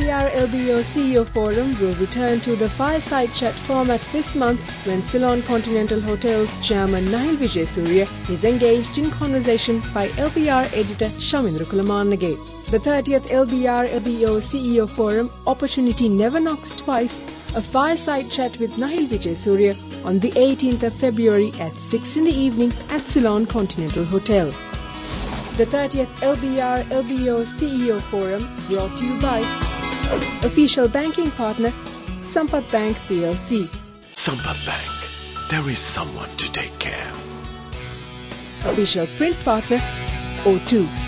LBR LBO CEO Forum will return to the fireside chat format this month when Ceylon Continental Hotels chairman Nahil Wijesuriya is engaged in conversation by LBR editor Shamindra Kulamannage. The 30th LBR LBO CEO Forum Opportunity Never Knocks Twice, a fireside chat with Nahil Wijesuriya on the 18th of February at 6 in the evening at Ceylon Continental Hotel. The 30th LBR LBO CEO Forum brought to you by official banking partner Sampath Bank PLC. Sampath Bank. There is someone to take care. Official print partner O2.